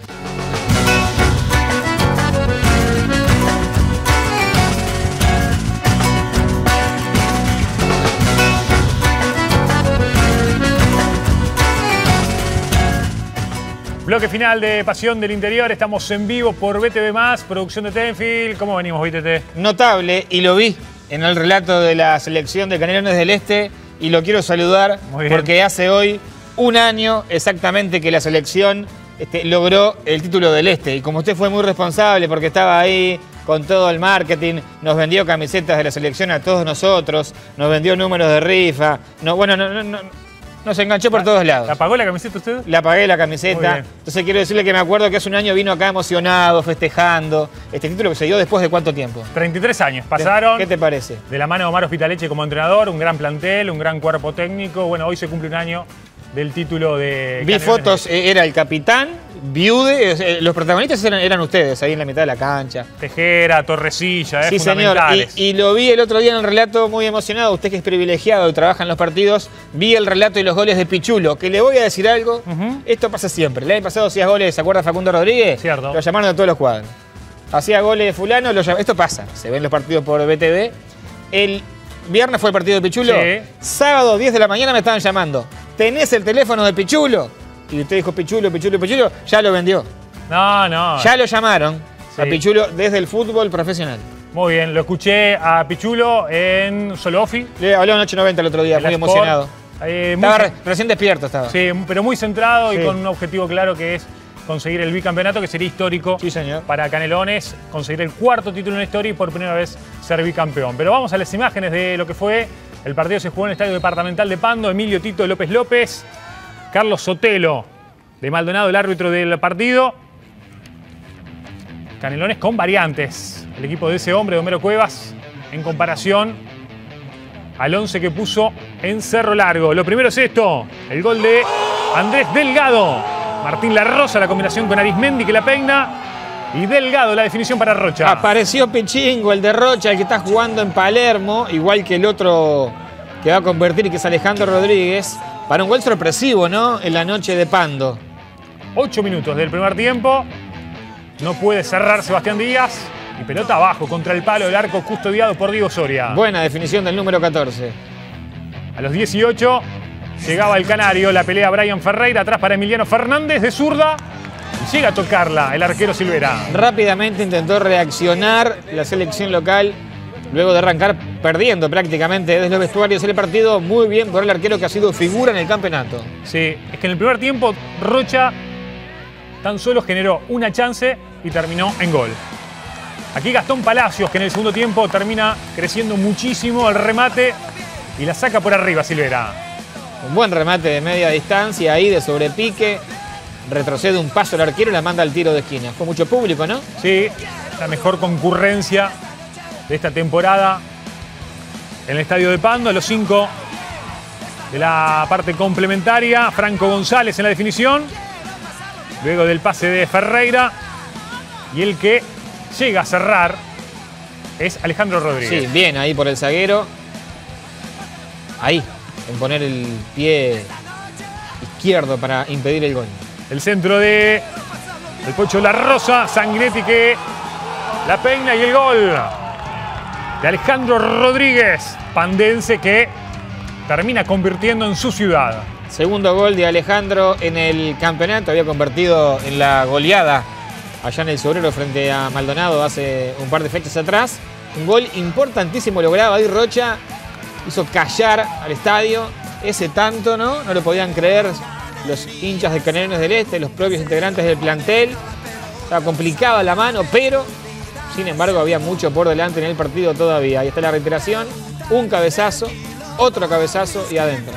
D: Bloque final de Pasión del Interior. Estamos en vivo por BTV+, producción de Tenfield. ¿Cómo venimos, BTT?
E: Notable, y lo vi en el relato de la selección de Canelones del Este, y lo quiero saludar porque hace hoy un año exactamente que la selección este, logró el título del Este. Y como usted fue muy responsable porque estaba ahí con todo el marketing, nos vendió camisetas de la selección a todos nosotros, nos vendió números de rifa, no, bueno, no, no, no, nos enganchó por todos lados.
D: ¿La pagó la camiseta usted?
E: La pagué la camiseta. Entonces quiero decirle que me acuerdo que hace un año vino acá emocionado, festejando. Este título que se dio después de cuánto tiempo.
D: 33 años pasaron.
E: ¿Qué te parece?
D: De la mano de Omar Hospitaleche como entrenador, un gran plantel, un gran cuerpo técnico. Bueno, hoy se cumple un año del título de.
E: Vi fotos, eh, era el capitán, Viude, eh, los protagonistas eran, eran ustedes, ahí en la mitad de la cancha.
D: Tejera, Torrecilla, eh,
E: Sí, señor. y lo vi el otro día en el relato muy emocionado. Usted que es privilegiado y trabaja en los partidos, vi el relato y los goles de Pichulo. Que le voy a decir algo. Esto pasa siempre. El año pasado hacías goles, ¿se acuerda Facundo Rodríguez?
D: Cierto.
E: Lo llamaron de todos los cuadros. Hacía goles de fulano, lo llam- esto pasa. Se ven los partidos por BTV. El viernes fue el partido de Pichulo.
D: Sí.
E: Sábado, 10 de la mañana me estaban llamando. ¿Tenés el teléfono de Pichulo? Y usted dijo Pichulo, Pichulo, Pichulo. Ya lo vendió.
D: No, no.
E: Ya lo llamaron a. Pichulo desde el fútbol profesional.
D: Muy bien, lo escuché a Pichulo en Solofi.
E: Le habló en 890 el otro día, muy
D: Sport.
E: emocionado.
D: Eh,
E: Estaba re- recién despierto estaba.
D: Sí, pero muy centrado y con un objetivo claro que es conseguir el bicampeonato, que sería histórico
E: Sí, señor.
D: para Canelones, conseguir el cuarto título en la historia y por primera vez ser bicampeón. Pero vamos a las imágenes de lo que fue. El partido se jugó en el Estadio Departamental de Pando, Emilio Tito López López, Carlos Sotelo de Maldonado, el árbitro del partido. Canelones con variantes. El equipo de ese hombre, Homero Cuevas, en comparación al 11 que puso en Cerro Largo. Lo primero es esto, el gol de Andrés Delgado. Martín La Rosa, la combinación con Arismendi que la peina. Y Delgado, la definición para Rocha.
E: Apareció Pichingo, el de Rocha, el que está jugando en Palermo, igual que el otro que va a convertir, que es Alejandro Rodríguez, para un gol sorpresivo, ¿no? En la noche de Pando.
D: Ocho minutos del primer tiempo. No puede cerrar Sebastián Díaz. Y pelota abajo contra el palo del arco custodiado por Diego Soria.
E: Buena definición del número 14.
D: A los 18, Llegaba el canario, la pelea Brian Ferreira, atrás para Emiliano Fernández de zurda. Llega a tocarla el arquero Silvera.
E: Rápidamente intentó reaccionar la selección local luego de arrancar perdiendo prácticamente desde los vestuarios el partido. Muy bien por el arquero que ha sido figura en el campeonato.
D: Sí, es que en el primer tiempo Rocha tan solo generó una chance y terminó en gol. Aquí Gastón Palacios, que en el segundo tiempo termina creciendo muchísimo el remate y la saca por arriba Silvera.
E: Un buen remate de media distancia ahí de sobrepique. Retrocede un paso el arquero y la manda al tiro de esquina. Fue mucho público, ¿no?
D: Sí, la mejor concurrencia de esta temporada en el estadio de Pando, los cinco de la parte complementaria. Franco González en la definición. Luego del pase de Ferreira. Y el que llega a cerrar es Alejandro Rodríguez.
E: Sí, bien ahí por el zaguero. Ahí, en poner el pie izquierdo para impedir el gol.
D: El centro de el Pocho La Rosa, la peina y el gol de Alejandro Rodríguez, pandense que termina convirtiendo en su ciudad.
E: Segundo gol de Alejandro en el campeonato, había convertido en la goleada allá en el Sobrero frente a Maldonado hace un par de fechas atrás. Un gol importantísimo lograba ahí Rocha, hizo callar al estadio. Ese tanto, ¿no? No lo podían creer los hinchas de Canelones del Este, los propios integrantes del plantel. Estaba complicada la mano, pero sin embargo había mucho por delante en el partido todavía. Ahí está la reiteración, un cabezazo, otro cabezazo y adentro.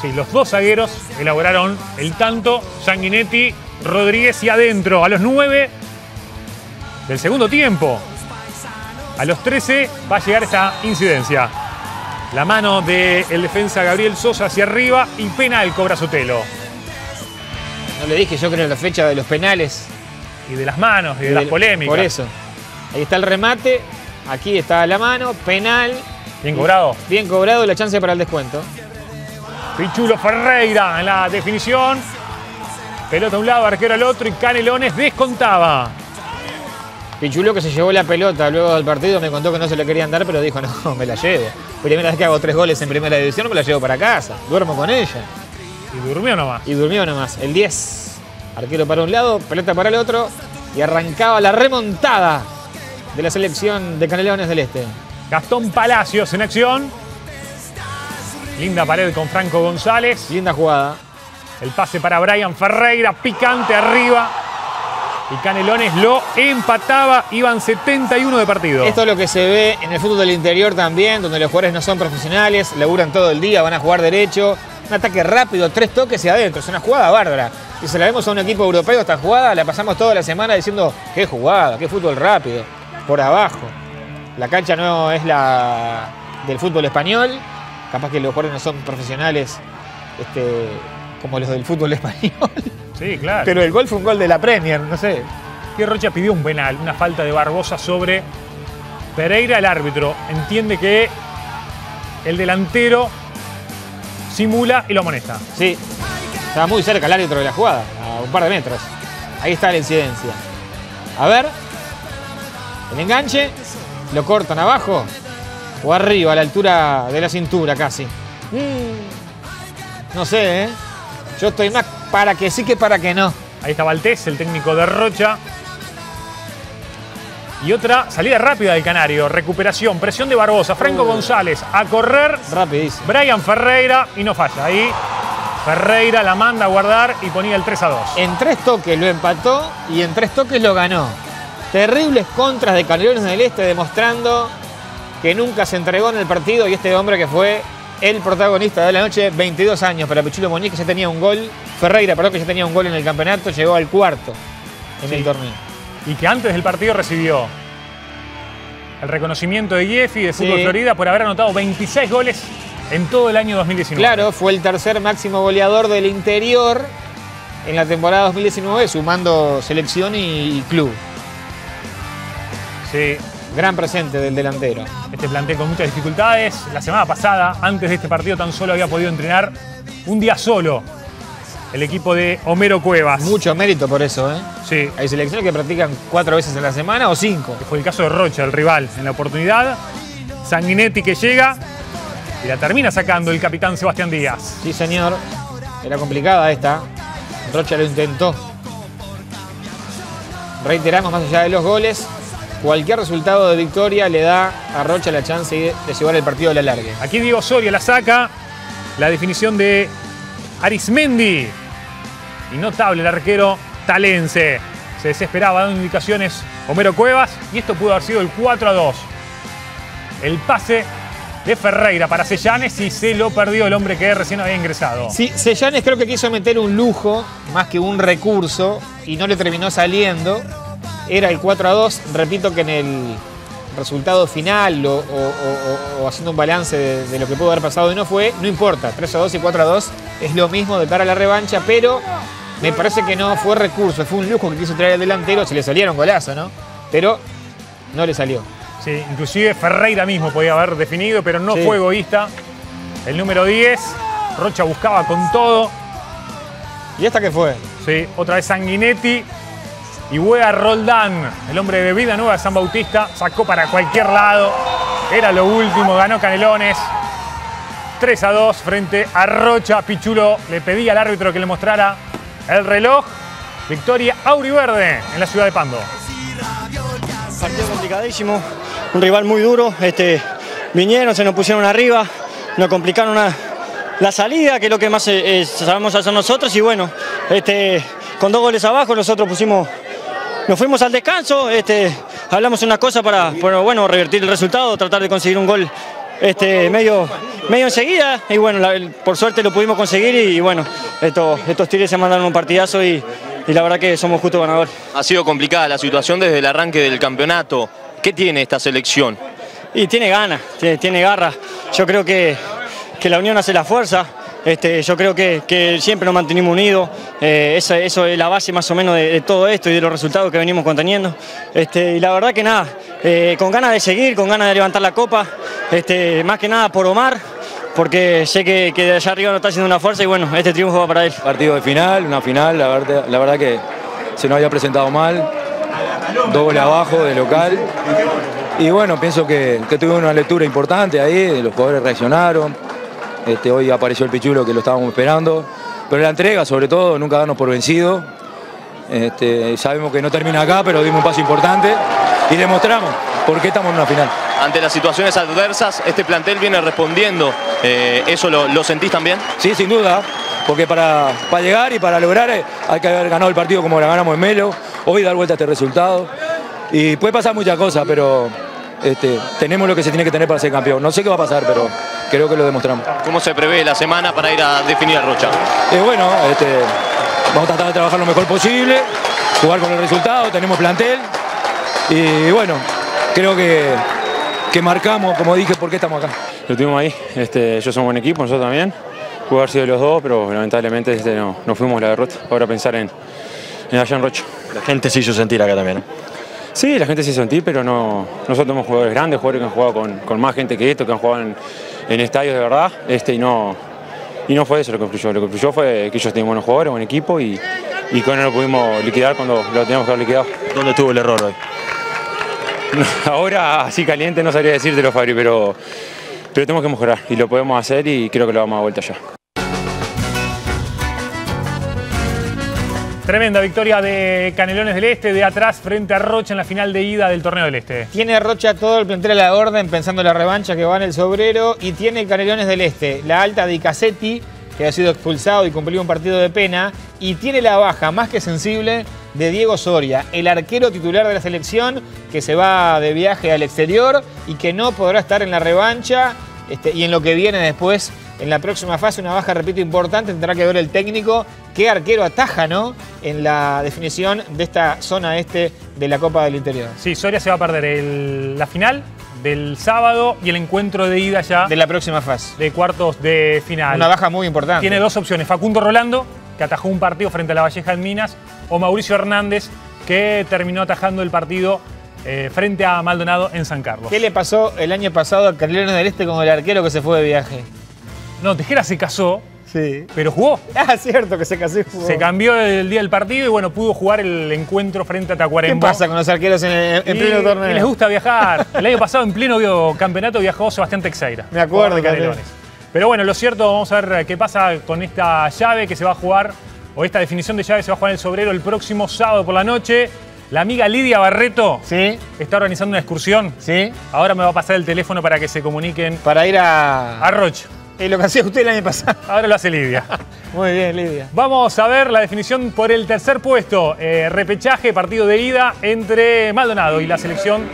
D: Sí, los dos zagueros elaboraron el tanto, Sanguinetti, Rodríguez y adentro, a los 9 del segundo tiempo. A los 13 va a llegar esta incidencia. La mano del defensa Gabriel Sosa hacia arriba y penal cobra Sotelo.
E: No le dije yo creo la fecha de los penales.
D: Y de las manos, y de, las polémicas.
E: Por eso. Ahí está el remate, aquí está la mano, penal.
D: Bien cobrado.
E: Bien cobrado, la chance para el descuento.
D: Pichulo Ferreira en la definición. Pelota a un lado, arquero al otro y Canelones descontaba.
E: Pichulo que se llevó la pelota luego del partido me contó que no se le querían dar, pero dijo, no, me la llevo. Primera vez que hago tres goles en primera división, me la llevo para casa. Duermo con ella.
D: Y durmió nomás.
E: Y durmió nomás. El 10. Arquero para un lado, pelota para el otro. Y arrancaba la remontada de la selección de Canelones del Este.
D: Gastón Palacios en acción. Linda pared con Franco González.
E: Linda jugada.
D: El pase para Brian Ferreira, picante arriba. Y Canelones lo empataba, iban 71 de partido.
E: Esto es lo que se ve en el fútbol del interior también, donde los jugadores no son profesionales, laburan todo el día, van a jugar derecho. Un ataque rápido, tres toques y adentro. Es una jugada bárbara. Y se la vemos a un equipo europeo esta jugada, la pasamos toda la semana diciendo, qué jugada, qué fútbol rápido, por abajo. La cancha no es la del fútbol español, capaz que los jugadores no son profesionales este, como los del fútbol español.
D: Sí, claro.
E: Pero el gol fue un gol de la Premier, no sé.
D: Que Rocha pidió un penal, una falta de Barbosa sobre Pereira, el árbitro. Entiende que el delantero simula y lo amonesta.
E: Sí, estaba muy cerca el árbitro de la jugada, a un par de metros. Ahí está la incidencia. A ver, el enganche, lo cortan abajo o arriba, a la altura de la cintura casi. Mm, no sé, ¿eh? Yo estoy más para que sí que para que no.
D: Ahí está Valtés, el técnico de Rocha. Y otra salida rápida del Canario. Recuperación, presión de Barbosa. Franco González a correr.
E: Rapidísimo.
D: Brian Ferreira y no falla. Ahí Ferreira la manda a guardar y ponía el 3 a 2.
E: En tres toques lo empató y en tres toques lo ganó. Terribles contras de Canelones del Este demostrando que nunca se entregó en el partido y este hombre que fue el protagonista de la noche, 22 años para Pichulo Moñiz, que ya tenía un gol, Ferreira, perdón, que ya tenía un gol en el campeonato, llegó al cuarto en
D: Sí.
E: el torneo.
D: Y que antes del partido recibió el reconocimiento de Jeffy de Fútbol
E: Sí.
D: Florida por haber anotado 26 goles en todo el año 2019.
E: Claro, fue el tercer máximo goleador del interior en la temporada 2019, sumando selección y, y club.
D: Sí,
E: Gran presente del delantero.
D: este plantel con muchas dificultades. La semana pasada, antes de este partido, tan solo había podido entrenar un día solo el equipo de Homero Cuevas.
E: Mucho mérito por eso, ¿eh?
D: Sí,
E: Hay selecciones que practican cuatro veces en la semana o cinco.
D: fue el caso de Rocha, el rival, en la oportunidad. Sanguinetti que llega Y la termina sacando el capitán Sebastián Díaz.
E: Sí, señor. Era complicada esta. Rocha lo intentó. Reiteramos, más allá de los goles, cualquier resultado de victoria le da a Rocha la chance de llevar el partido a la larga.
D: Aquí Diego Soria la saca. La definición de Arismendi. Y notable el arquero talense. Se desesperaba dando indicaciones Homero Cuevas. Y esto pudo haber sido el 4 a 2. El pase de Ferreira para Sellanes y se lo perdió el hombre que recién había ingresado.
E: Sí, Sellanes creo que quiso meter un lujo más que un recurso y no le terminó saliendo. Era el 4 a 2. Repito que en el resultado final o, o- o- o haciendo un balance de, de lo que pudo haber pasado y no fue, no importa. 3 a 2 y 4 a 2 es lo mismo de cara a la revancha, pero me parece que no fue recurso, fue un lujo que quiso traer el delantero. Se le salieron golazo, ¿no? Pero no le salió.
D: Sí, inclusive Ferreira mismo podía haber definido, pero no
E: Sí.
D: fue egoísta. El número 10, Rocha buscaba con todo.
E: ¿Y esta qué fue?
D: Sí, otra vez Sanguinetti. Y Wea Roldán, el hombre de vida nueva de San Bautista, sacó para cualquier lado. Era lo último, ganó Canelones. 3 a 2 frente a Rocha. Pichulo le pedía al árbitro que le mostrara el reloj. Victoria Auriverde en la ciudad de Pando.
M: Partido complicadísimo, un rival muy duro. Este, vinieron, se nos pusieron arriba, nos complicaron la salida, que es lo que más eh, eh, sabemos hacer nosotros. Y bueno, este, con dos goles abajo, nosotros pusimos, nos fuimos al descanso. Este, hablamos una cosa para, para, bueno, revertir el resultado, tratar de conseguir un gol este, medio, medio enseguida. Y bueno, la- el- por suerte lo pudimos conseguir. Y, bueno, estos, estos tigres se mandaron un partidazo y, y la verdad que somos justo ganadores.
N: Ha sido complicada la situación desde el arranque del campeonato. ¿Qué tiene esta selección?
M: Y tiene ganas, tiene, tiene garra. Yo creo que, que la unión hace la fuerza. Este, yo creo que, siempre nos mantenimos unidos. Eh, eso es la base más o menos de, todo esto y de los resultados que venimos conteniendo. Este, y la verdad que nada, eh, con ganas de seguir, con ganas de levantar la copa. Este, más que nada por Omar, porque sé que, que de allá arriba nos está haciendo una fuerza y bueno, este triunfo va para él.
O: Partido de final, una final, la verdad, la verdad que se nos había presentado mal, dos goles abajo de local. Y bueno, pienso que, que una lectura importante ahí, los jugadores reaccionaron. Este, hoy apareció el Pichulo que lo estábamos esperando. Pero la entrega, sobre todo, nunca darnos por vencido. Este, sabemos que no termina acá, pero dimos un paso importante y demostramos por qué estamos en una final.
N: Ante las situaciones adversas, este plantel viene respondiendo. Eh, ¿Eso lo, lo sentís también?
O: Sí, sin duda, porque para, para llegar y para lograr eh, hay que haber ganado el partido como lo ganamos en Melo, hoy dar vuelta a este resultado. Y puede pasar muchas cosas, pero este, tenemos lo que se tiene que tener para ser campeón. No sé qué va a pasar, pero creo que lo demostramos.
N: ¿Cómo se prevé la semana para ir a definir a Rocha?
O: Y bueno, este, vamos a tratar de trabajar lo mejor posible, jugar con el resultado, tenemos plantel. Y bueno, creo que, que marcamos, como dije, por qué estamos acá.
P: Lo tuvimos ahí, este, ellos son un buen equipo, nosotros también. Pudo haber sido los dos, pero lamentablemente este, no, no fuimos la derrota. Ahora pensar en, en allá en Rocha.
Q: La gente se hizo sentir acá también. ¿eh?
P: Sí, la gente se hizo sentir, pero no, nosotros tenemos jugadores grandes, jugadores que han jugado con, con más gente que esto, que han jugado en, en estadios de verdad, este, y, no, y no fue eso lo que influyó. Lo que influyó fue que ellos tenían buenos jugadores, buen equipo, y, y con él lo pudimos liquidar cuando lo teníamos que haber liquidado.
Q: ¿Dónde estuvo el error hoy?
P: Ahora, así caliente, no sabría decírtelo, Fabri, pero, pero tenemos que mejorar y lo podemos hacer y creo que lo vamos a vuelta ya.
D: Tremenda victoria de Canelones del Este, de atrás frente a Rocha en la final de ida del Torneo del Este.
E: Tiene Rocha todo el plantel a la orden pensando en la revancha que va en el Sobrero y tiene Canelones del Este, la alta de Cassetti que ha sido expulsado y cumplió un partido de pena y tiene la baja más que sensible de Diego Soria, el arquero titular de la selección que se va de viaje al exterior y que no podrá estar en la revancha este, y en lo que viene después en la próxima fase, una baja, repito, importante, tendrá que ver el técnico qué arquero ataja, ¿no? En la definición de esta zona este de la Copa del Interior.
D: Sí, Soria se va a perder el- la final del sábado y el encuentro de ida ya.
E: De la próxima fase.
D: De cuartos de final.
E: Una baja muy importante.
D: Tiene dos opciones. Facundo Rolando, que atajó un partido frente a la Valleja en Minas, o Mauricio Hernández, que terminó atajando el partido eh, frente a Maldonado en San Carlos.
E: ¿Qué le pasó el año pasado a Canelones del Este con el arquero que se fue de viaje?
D: No, Tejera se casó,
E: Sí.
D: pero jugó.
E: Ah, cierto que se casó y jugó.
D: Se cambió el día del partido y bueno, pudo jugar el encuentro frente a
E: ¿Qué
D: Tacuarembó.
E: pasa con los arqueros en, en
D: Y-
E: pleno torneo?
D: y les gusta viajar. El año pasado en pleno campeonato viajó Sebastián Teixeira.
E: Me acuerdo.
D: Canelones. Pero bueno, lo cierto, vamos a ver qué pasa con esta llave que se va a jugar, o esta definición de llave se va a jugar en el Sobrero el próximo sábado por la noche. La amiga Lidia Barreto
E: ¿Sí?
D: está organizando una excursión.
E: ¿Sí?
D: Ahora me va a pasar el teléfono para que se comuniquen
E: Para ir a...
D: a Rocha.
E: Eh, lo que hacía usted el año pasado.
D: Ahora lo hace Lidia.
E: Muy bien, Lidia.
D: Vamos a ver la definición por el tercer puesto. Eh, repechaje, partido de ida entre Maldonado y la selección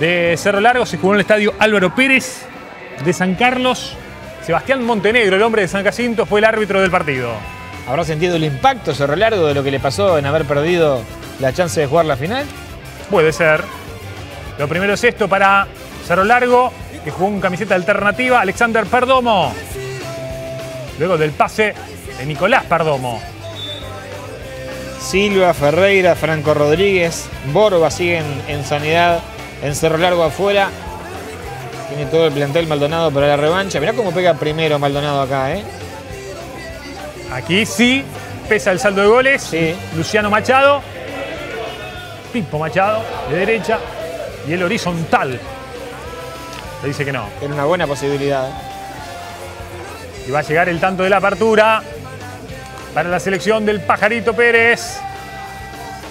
D: de Cerro Largo. Se jugó en el estadio Álvaro Pérez de San Carlos. Sebastián Montenegro, el hombre de San Jacinto, fue el árbitro del partido.
E: ¿Habrá sentido el impacto Cerro Largo de lo que le pasó en haber perdido la chance de jugar la final?
D: Puede ser. Lo primero es esto para Cerro Largo, que jugó con camiseta alternativa. Alexander Perdomo. Luego del pase de Nicolás Perdomo.
E: Silva, Ferreira, Franco Rodríguez, Borba siguen en sanidad en Cerro Largo afuera. Tiene todo el plantel Maldonado para la revancha. Mirá cómo pega primero Maldonado acá, ¿eh?
D: Aquí sí pesa el saldo de goles.
E: Sí.
D: Luciano Machado. Pipo Machado de derecha. Y el horizontal. Le dice que no.
E: Era una buena posibilidad.
D: Y va a llegar el tanto de la apertura para la selección del Pajarito Pérez.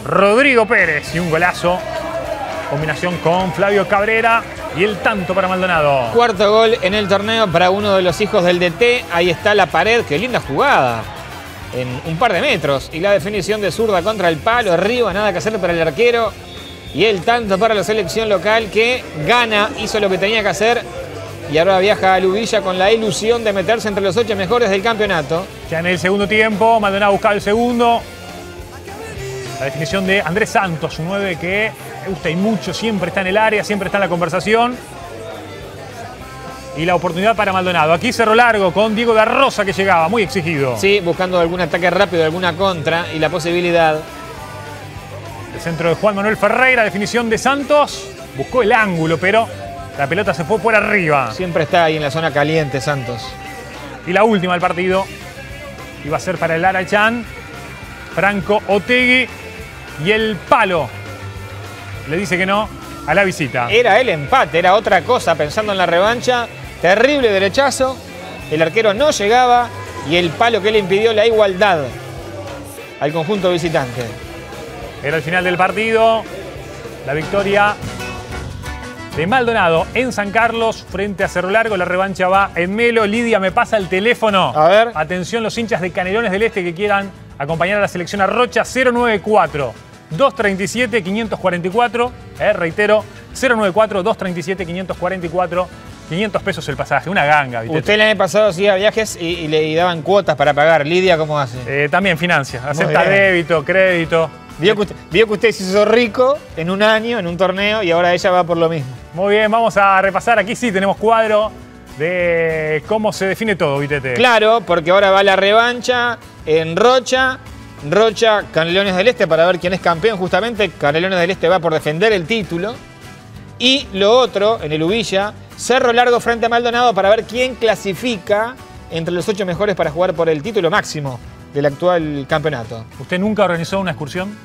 D: Rodrigo Pérez y un golazo. Combinación con Flavio Cabrera y el tanto para Maldonado.
E: Cuarto gol en el torneo para uno de los hijos del DT. Ahí está la pared, qué linda jugada. En un par de metros. Y la definición de zurda contra el palo, arriba, nada que hacer para el arquero. Y el tanto para la selección local que gana, hizo lo que tenía que hacer. Y ahora viaja a Lubilla con la ilusión de meterse entre los ocho mejores del campeonato.
D: Ya en el segundo tiempo, Maldonado buscaba el segundo. La definición de Andrés Santos, un 9 que me gusta y mucho, siempre está en el área, siempre está en la conversación. Y la oportunidad para Maldonado. Aquí cerro largo con Diego de Rosa que llegaba, muy exigido.
E: Sí, buscando algún ataque rápido, alguna contra y la posibilidad.
D: Centro de Juan Manuel Ferreira, definición de Santos. Buscó el ángulo, pero la pelota se fue por arriba.
E: Siempre está ahí en la zona caliente Santos.
D: Y la última del partido iba a ser para el Arachan. Franco Otegui y el palo. Le dice que no a la visita.
E: Era el empate, era otra cosa pensando en la revancha. Terrible derechazo. El arquero no llegaba y el palo que le impidió la igualdad al conjunto visitante.
D: Era el final del partido. La victoria de Maldonado en San Carlos frente a Cerro Largo. La revancha va en Melo. Lidia me pasa el teléfono.
E: A ver.
D: Atención los hinchas de Canelones del Este que quieran acompañar a la selección a Rocha 094 237 544. Eh, reitero, 094 237 544. 500 pesos el pasaje, una ganga. ¿viste?
E: Usted el año pasado hacía viajes y, y le daban cuotas para pagar. Lidia, ¿cómo hace?
D: Eh, también financia, acepta débito, crédito.
E: Vio que, usted, vio que usted se hizo rico en un año, en un torneo, y ahora ella va por lo mismo.
D: Muy bien, vamos a repasar. Aquí sí tenemos cuadro de cómo se define todo, Vitete.
E: Claro, porque ahora va la revancha en Rocha. Rocha, Canelones del Este para ver quién es campeón. Justamente Canelones del Este va por defender el título. Y lo otro, en el Ubilla, Cerro Largo frente a Maldonado para ver quién clasifica entre los ocho mejores para jugar por el título máximo del actual campeonato.
D: ¿Usted nunca organizó una excursión?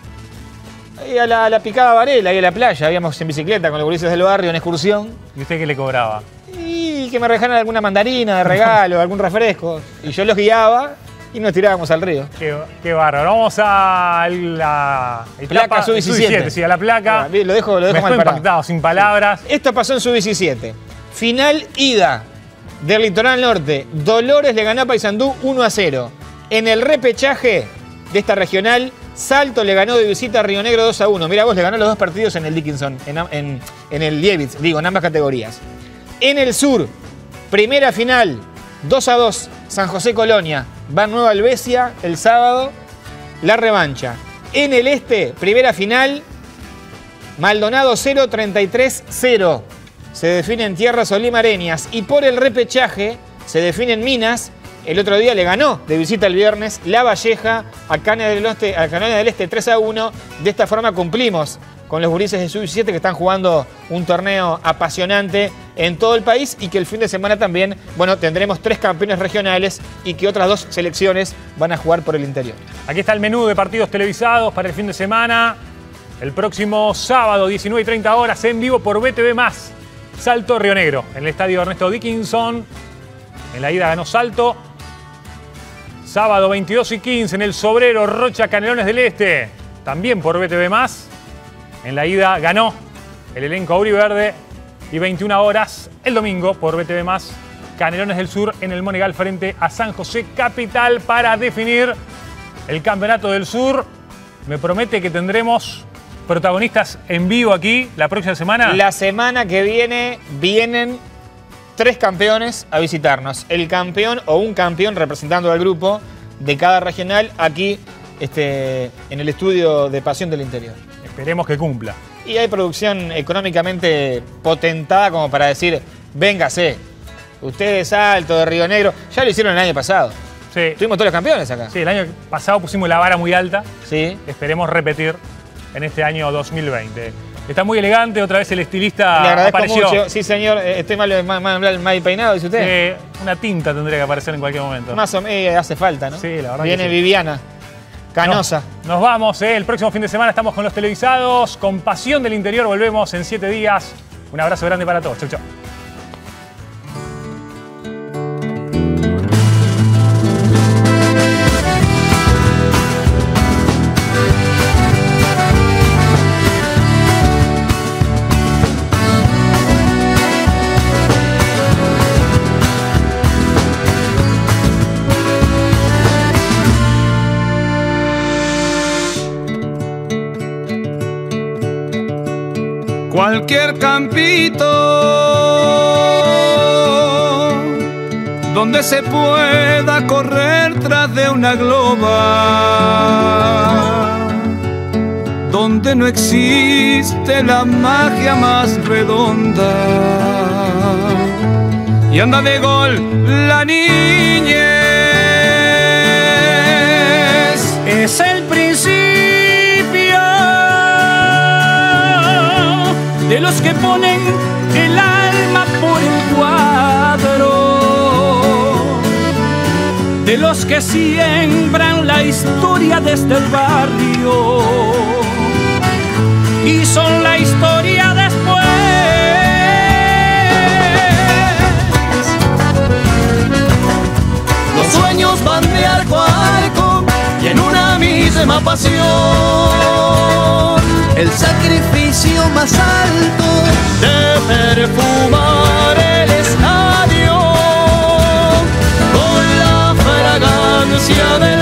E: Ahí a la, a la picada Varela, ahí a la playa, habíamos en bicicleta con los gurises del barrio, en excursión.
D: ¿Y usted qué le cobraba?
E: Y que me regalan alguna mandarina de regalo, algún refresco. Y yo los guiaba y nos tirábamos al río.
D: Qué, qué bárbaro. Vamos a la
E: Placa
D: etapa
E: sub-17.
D: sí, a la placa.
E: Ah, Lo dejo, lo dejo
D: Me
E: mal
D: dejó
E: parado.
D: impactado, sin palabras.
E: Esto pasó en sub-17. Final ida del litoral norte. Dolores le ganó a Paysandú 1 a 0. En el repechaje de esta regional, Salto le ganó de visita a Río Negro 2 a 1. Mira, vos le ganó los dos partidos en el Dickinson, en, en- en el Lievitz, digo, en ambas categorías. En el sur, primera final, 2 a 2, San José Colonia. Va Nueva Albesia el sábado, la revancha. En el este, primera final, Maldonado 0, 33 0. Se definen tierras olimareñas. Y por el repechaje se definen Minas. El otro día le ganó de visita el viernes La Valleja a Cana del Este, a del Este 3 a 1. De esta forma cumplimos con los gurises de Sub-17 que están jugando un torneo apasionante en todo el país y que el fin de semana también, bueno, tendremos tres campeones regionales y que otras dos selecciones van a jugar por el interior.
D: Aquí está el menú de partidos televisados para el fin de semana. El próximo sábado, 19 y 30 horas, en vivo por BTV+. Salto Río Negro, en el estadio Ernesto Dickinson. En la ida ganó Salto. Sábado 22 y 15 en el Sobrero Rocha Canelones del Este, también por BTV+. En la ida ganó el elenco auriverde y 21 horas el domingo por BTV+. Canelones del Sur en el Monegal frente a San José Capital para definir el Campeonato del Sur. Me promete que tendremos protagonistas en vivo aquí la próxima semana.
E: La semana que viene vienen tres campeones a visitarnos. El campeón o un campeón representando al grupo de cada regional aquí este, en el estudio de Pasión del Interior.
D: Esperemos que cumpla.
E: Y hay producción económicamente potentada como para decir, véngase, ustedes Alto, de Río Negro, ya lo hicieron el año pasado.
D: Sí.
E: Tuvimos todos los campeones acá.
D: Sí, el año pasado pusimos la vara muy alta.
E: Sí.
D: Esperemos repetir en este año 2020. Está muy elegante, otra vez el estilista
E: Le agradezco
D: apareció.
E: mucho. Sí, señor, eh, estoy mal, mal, mal- mal peinado, dice usted.
D: Eh, una tinta tendría que aparecer en cualquier momento.
E: Más o menos hace falta, ¿no?
D: Sí, la verdad
E: Viene
D: que sí.
E: Viviana, canosa.
D: Nos, nos vamos, eh. el próximo fin de semana estamos con los televisados, con Pasión del Interior, volvemos en siete días. Un abrazo grande para todos. Chau, chau.
A: Cualquier campito donde se pueda correr tras de una globa, donde no existe la magia más redonda y anda de gol la niñez.
B: Es el de los que ponen el alma por el cuadro, de los que siembran la historia desde el barrio. Y son la historia
C: pasión. El sacrificio más alto de perfumar el estadio con la fragancia del